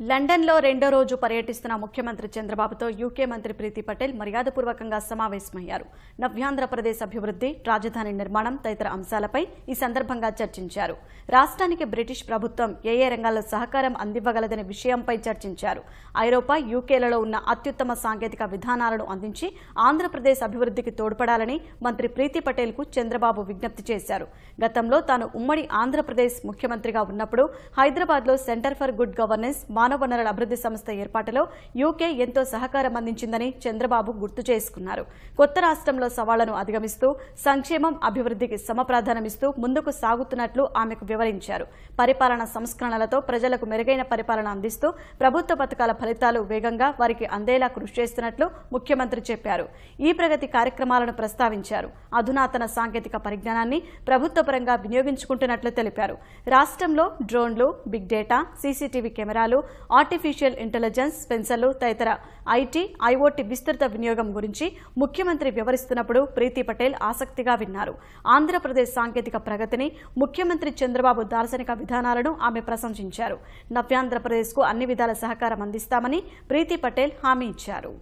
లండన్లో రెండో రోజు పర్యటిస్తున్న ముఖ్యమంత్రి చంద్రబాబుతో యూకే మంత్రి ప్రీతి పటేల్ మర్యాదపూర్వకంగా సమావేశమయ్యారు. నవ్యాంధ్రప్రదేశ్ అభివృద్ధి రాజధాని నిర్మాణం తదితర అంశాలపై ఈ సందర్భంగా చర్చించారు. రాష్ట్రానికి బ్రిటిష్ ప్రభుత్వం ఏ ఏ రంగాల్లో సహకారం అందివ్వగలదనే విషయంపై చర్చించారు. ఐరోపా యూకేలలో ఉన్న అత్యుత్తమ సాంకేతిక విధానాలను అందించి ఆంధ్రప్రదేశ్ అభివృద్ధికి తోడ్పడాలని మంత్రి ప్రీతి పటేల్కు చంద్రబాబు విజ్ఞప్తి చేశారు. గతంలో తాను ఉమ్మడి ఆంధ్రప్రదేశ్ ముఖ్యమంత్రిగా ఉన్నప్పుడు హైదరాబాద్లో సెంటర్ ఫర్ గుడ్ గవర్నెన్స్ మానవ వనరుల అభివృద్ధి సంస్థ ఏర్పాటులో యూకే ఎంతో సహకారం అందించిందని చంద్రబాబు గుర్తు చేసుకున్నారు. కొత్త రాష్ట్రంలో సవాళ్ళను అధిగమిస్తూ సంక్షేమం అభివృద్ధికి సమప్రాధానమిస్తూ ముందుకు సాగుతున్నట్లు ఆమెకు వివరించారు. పరిపాలన సంస్కరణలతో ప్రజలకు మెరుగైన పరిపాలన అందిస్తూ ప్రభుత్వ పథకాల ఫలితాలు వేగంగా వారికి అందేలా కృషి చేస్తున్నట్లు ముఖ్యమంత్రి చెప్పారు. ఈ ప్రగతి కార్యక్రమాలను ప్రస్తావించారు. అధునాతన సాంకేతిక పరిజ్ఞానాన్ని ప్రభుత్వ పరంగా వినియోగించుకుంటున్నట్లు తెలిపారు. రాష్ట్రంలో డ్రోన్లు బిగ్ డేటా సీసీటీవీ కెమెరాలు ఆర్టిఫిషియల్ ఇంటెలిజెన్స్ స్పెన్సర్లు తదితర ఐటీ ఐఓటీ విస్తృత వినియోగం గురించి ముఖ్యమంత్రి వివరిస్తున్నప్పుడు ప్రీతి పటేల్ ఆసక్తిగా విన్నారు. ఆంధ్రప్రదేశ్ సాంకేతిక ప్రగతిని ముఖ్యమంత్రి చంద్రబాబు దార్శనిక విధానాలను ఆమె ప్రశంసించారు. నవ్యాంధ్రప్రదేశ్కు అన్ని విధాల సహకారం అందిస్తామని ప్రీతి పటేల్ హామీ ఇచ్చారు.